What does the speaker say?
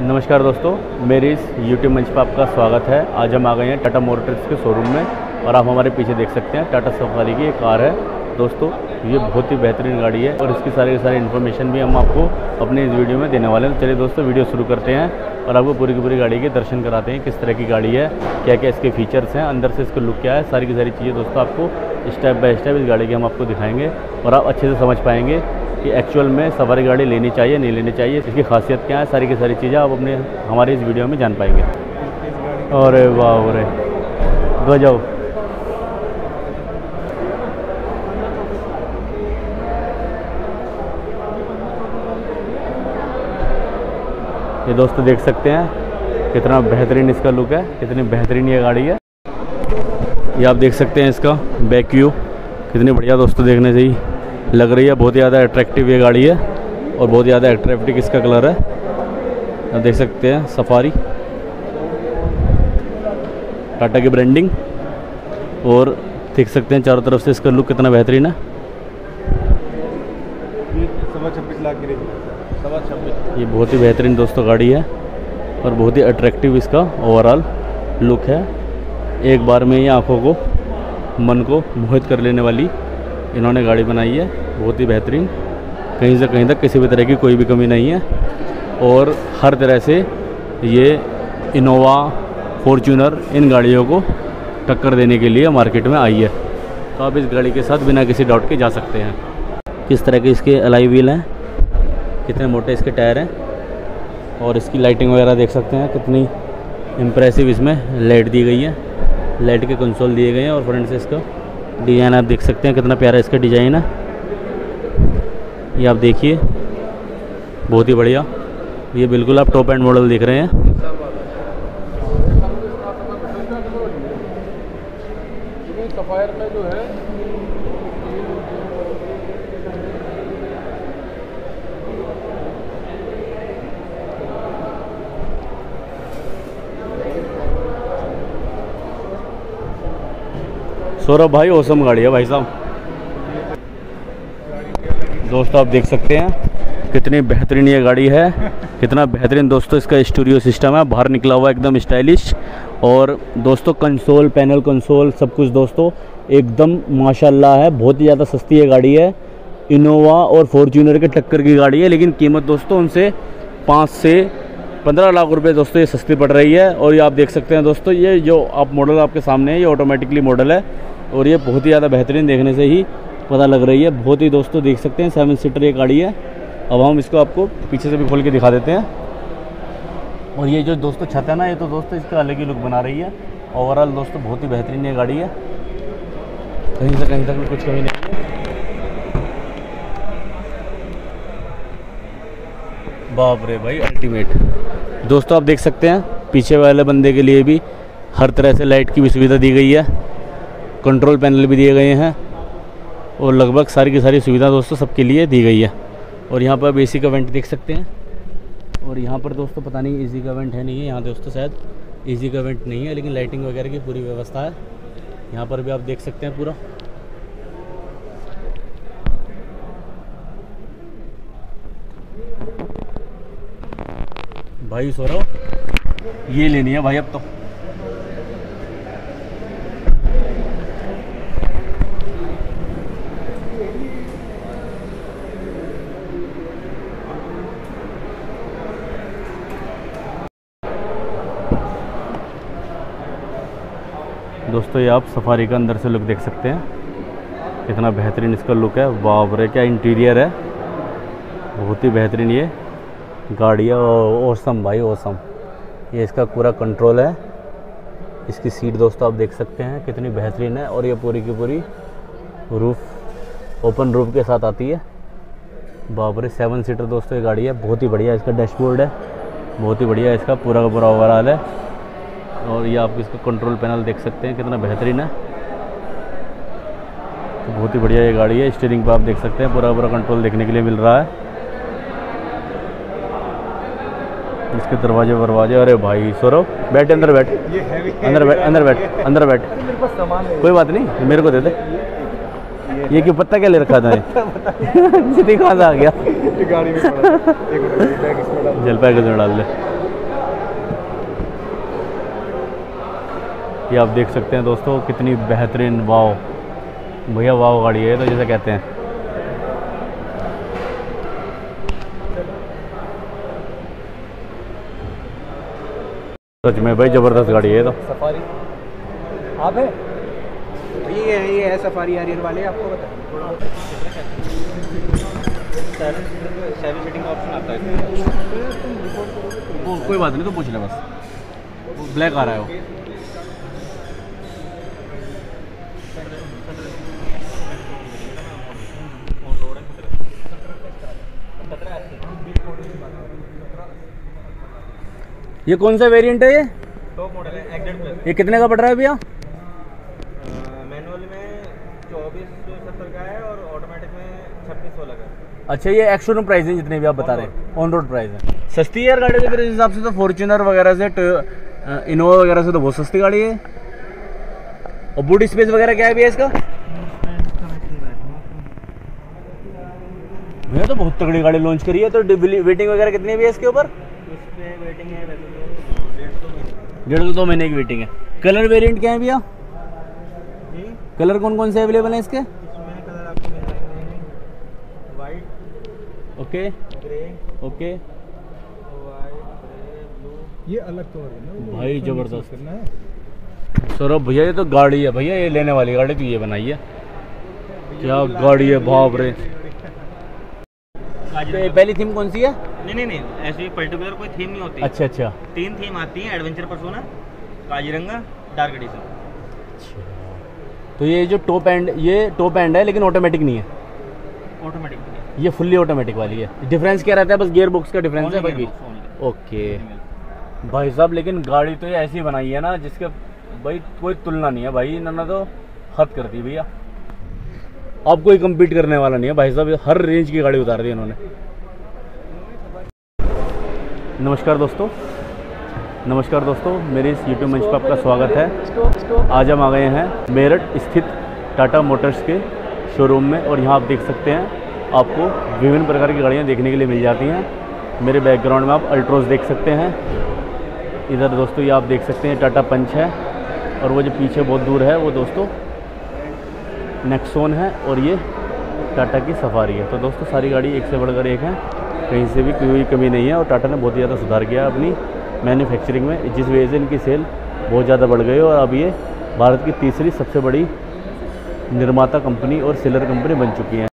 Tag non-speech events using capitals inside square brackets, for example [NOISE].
नमस्कार दोस्तों, मेरी इस यूट्यूब मंच पर आपका स्वागत है। आज हम आ गए हैं टाटा मोटर्स के शोरूम में और आप हमारे पीछे देख सकते हैं टाटा सफारी की एक कार है। दोस्तों, ये बहुत ही बेहतरीन गाड़ी है और इसकी सारी सारी इन्फॉर्मेशन भी हम आपको अपने इस वीडियो में देने वाले हैं। चलिए दोस्तों वीडियो शुरू करते हैं और आपको पूरी की पूरी गाड़ी के दर्शन कराते हैं, किस तरह की गाड़ी है क्या क्या इसके फीचर्स हैं, अंदर से इसका लुक क्या है, सारी की सारी चीज़ें दोस्तों आपको स्टेप बाय स्टेप इस गाड़ी की हम आपको दिखाएँगे और आप अच्छे से समझ पाएँगे। कि एक्चुअल में सवारी गाड़ी लेनी चाहिए, नहीं लेनी चाहिए, इसकी खासियत क्या है, सारी की सारी चीज़ें आप अपने, हमारे इस वीडियो में जान पाएँगे। अरे वाह, अरे। गजब ये दोस्तों देख सकते हैं, कितना बेहतरीन इसका लुक है, कितनी बेहतरीन ये गाड़ी है। ये आप देख सकते हैं इसका बैक व्यू कितनी बढ़िया दोस्तों देखने से ही। लग रही है बहुत ज़्यादा अट्रैक्टिव ये गाड़ी है और बहुत ज़्यादा अट्रैक्टिव इसका कलर है। आप देख सकते हैं सफारी टाटा की ब्रांडिंग और देख सकते हैं चारों तरफ़ से इसका लुक कितना बेहतरीन है। ये बहुत ही बेहतरीन दोस्तों गाड़ी है और बहुत ही अट्रैक्टिव इसका ओवरऑल लुक है। एक बार में ये आँखों को मन को मोहित कर लेने वाली इन्होंने गाड़ी बनाई है, बहुत ही बेहतरीन। कहीं से कहीं तक किसी भी तरह की कोई भी कमी नहीं है। और हर तरह से ये इनोवा फॉर्चूनर इन गाड़ियों को टक्कर देने के लिए मार्केट में आई है। तो आप इस गाड़ी के साथ बिना किसी डाउट के जा सकते हैं। किस तरह के इसके अलाई व्हील हैं? कितने मोटे इसके टायर हैं? और इसकी लाइटिंग वगैरह देख सकते हैं। कितनी इम्प्रेसिव इसमें लाइट दी गई है। लाइट के कंसोल दिए गए हैं और फ्रंट से इसका डिज़ाइन आप देख सकते हैं, कितना प्यारा इसका डिज़ाइन है। ये आप देखिए, बहुत ही बढ़िया। ये बिल्कुल आप टॉप एंड मॉडल देख रहे हैं। जो है सौरभ भाई ओसम गाड़ी है भाई साहब। दोस्तों, आप देख सकते हैं कितनी बेहतरीन ये गाड़ी है। कितना बेहतरीन दोस्तों, इसका स्टूडियो सिस्टम है। बाहर निकला हुआ एकदम स्टाइलिश। और दोस्तों, कंसोल, पैनल कंसोल, सब कुछ दोस्तों, एकदम माशाल्लाह है। बहुत ही ज़्यादा सस्ती ये गाड़ी है। इनोवा और फॉर्च्यूनर के टक्कर की गाड़ी है, लेकिन कीमत दोस्तों, उनसे पाँच से पंद्रह लाख रुपए दोस्तों, ये सस्ती पड़ रही है। और ये आप देख सकते हैं दोस्तों, ये जो आप मॉडल आपके सामने है, ये ऑटोमेटिकली मॉडल है। और ये बहुत ही ज़्यादा बेहतरीन देखने से ही पता लग रही है। बहुत ही दोस्तों देख सकते हैं सेवन सीटर ये गाड़ी है। अब हम इसको आपको पीछे से भी खोल के दिखा देते हैं। और ये जो दोस्तों छत है ना, ये तो दोस्तों इसका अलग ही लुक बना रही है। ओवरऑल दोस्तों बहुत ही बेहतरीन ये गाड़ी है। कहीं से कहीं तक भी कुछ कमी नहीं है। बाप रे भाई अल्टीमेट दोस्तों आप देख सकते हैं, पीछे वाले बंदे के लिए भी हर तरह से लाइट की भी सुविधा दी गई है। कंट्रोल पैनल भी दिए गए हैं और लगभग सारी की सारी सुविधा दोस्तों सबके लिए दी गई है। और यहाँ पर आप ए का वेंट देख सकते हैं। और यहाँ पर दोस्तों पता नहीं ए का वेंट है नहीं है, यहाँ दोस्तों शायद ए का वेंट नहीं है, लेकिन लाइटिंग वगैरह की पूरी व्यवस्था है। यहाँ पर भी आप देख सकते हैं पूरा। भाई सौरभ, ये लेनी है भाई अब तो। दोस्तों, ये आप सफारी का अंदर से लुक देख सकते हैं। कितना बेहतरीन इसका लुक है। वाह रे, क्या इंटीरियर है। बहुत ही बेहतरीन ये। गाड़ी है ओसम भाई ओसम ये इसका पूरा कंट्रोल है। इसकी सीट दोस्तों, आप देख सकते हैं, कितनी बेहतरीन है। और ये पूरी की पूरी रूफ ओपन रूफ के साथ आती है। बाबरे सेवन सीटर दोस्तों, ये गाड़ी है। बहुत ही बढ़िया इसका डैशबोर्ड है। बहुत ही बढ़िया इसका पूरा का पूरा ओवरऑल है। और ये आप इसका कंट्रोल पैनल देख सकते हैं कितना बेहतरीन है। तो बहुत ही बढ़िया ये गाड़ी है स्टीयरिंग पर आप देख सकते हैं पूरा पूरा कंट्रोल देखने के लिए मिल रहा है। इसके दरवाजे वरवाजे अरे भाई सौरभ बैठ अंदर बैठ। अंदर बैठ अंदर बैठ अंदर बैठ। कोई बात नहीं मेरे को दे दे। ये क्यों पत्ता क्या ले रखा था? सीधी कहाँ से आ गया। ये गाड़ी में पड़ा। एक मिनट बैग इसमें डाल जल पैकेज में डाल दे। ये आप देख सकते हैं दोस्तों कितनी बेहतरीन वाव। भैया वाव गाड़ी है तो जैसे कहते हैं। सच में भाई ज़बरदस्त गाड़ी है तो। सफारी। आप है? ये है ये है सफारी एरियर वाले आपको बता सीटिंग का ऑप्शन आता है। वो कोई बात नहीं तो पूछ ले बस ब्लैक आ रहा है वो। ये कौन सा वेरिएंट है ये? टॉप मॉडल है एक्जेड प्लस ये कितने का पड़ रहा है भैया? मैनुअल में चौबीस सत्तर का है और ऑटोमेटिक में छब्बीस सोलह का है। अच्छा ये एक्सशोरूम प्राइस है जितने भी आप बता रहे हैं। ऑन रोड प्राइस है। सस्ती है यार गाड़ी तो फिर हिसाब से तो फॉर्च्यूनर वगैरह से इनोवा वगैरह से तो बहुत सस्ती गाड़ी है। और बूट स्पेस वगैरह क्या है भैया इसका? भैया तो बहुत तगड़ी गाड़ी लॉन्च करी है तो वेटिंग वगैरह कितनी है भैया इसके ऊपर? उस पर वेटिंग है वैसे तो डेढ़ सौ महीने डेढ़ से दो महीने की वेटिंग है। कलर वेरिएंट क्या है भैया? कलर कौन कौन से अवेलेबल हैं इसके? इसमें कलर आपको मिल जाएँगे white okay. Grey okay. White grey blue ये अलग है भाई ज़बरदस्त। करना है। सौरभ भैया ये तो गाड़ी है भैया ये लेने वाली गाड़ी तो ये बनाई है। क्या गाड़ी है बाप रे। तो [LAUGHS] पहली थीम कौन सी है? नहीं नहीं नहीं ऐसी पर्टिकुलर कोई थीम नहीं होती। अच्छा अच्छा। तीन थीम आती हैं adventure persona Kaziranga dark edition तो ये जो टॉप एंड ये टॉप एंड है लेकिन ऑटोमेटिक नहीं है? ऑटोमेटिक ये फुल्ली ऑटोमेटिक वाली है। डिफरेंस क्या रहता है? बस गियर बॉक्स का डिफरेंस है बाकी? ओके भाई साहब लेकिन गाड़ी तो ये ऐसी बनाई है ना जिसके भाई कोई तुलना नहीं है। भाई इन्होंने तो हद कर दी भैया। अब कोई कम्पीट करने वाला नहीं है। भाई साहब हर रेंज की गाड़ी उतार दी इन्होंने। नमस्कार दोस्तों। नमस्कार दोस्तों, मेरे इस यूट्यूब मंच पर आपका स्वागत है। आज हम आ गए हैं मेरठ स्थित टाटा मोटर्स के शोरूम में और यहाँ आप देख सकते हैं, आपको विभिन्न प्रकार की गाड़ियाँ देखने के लिए मिल जाती हैं। मेरे बैकग्राउंड में आप अल्ट्रोज देख सकते हैं। इधर दोस्तों ये आप देख सकते हैं, टाटा पंच है और वो जो पीछे बहुत दूर है वो दोस्तों नेक्सोन है और ये टाटा की सफारी है। तो दोस्तों, सारी गाड़ी एक से बढ़कर एक है। कहीं से भी कोई कमी नहीं है और टाटा ने बहुत ज़्यादा सुधार किया अपनी मैन्युफैक्चरिंग में, जिस वजह से इनकी सेल बहुत ज़्यादा बढ़ गई और अब ये भारत की तीसरी सबसे बड़ी निर्माता कंपनी और सेलर कंपनी बन चुकी है।